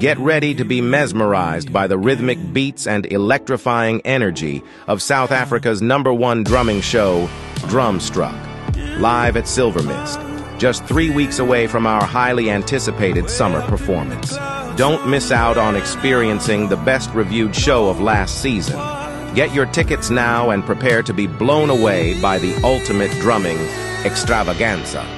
Get ready to be mesmerized by the rhythmic beats and electrifying energy of South Africa's number one drumming show, Drumstruck, live at Silvermist. Just three weeks away from our highly anticipated summer performance. Don't miss out on experiencing the best reviewed show of last season. Get your tickets now and prepare to be blown away by the ultimate drumming extravaganza.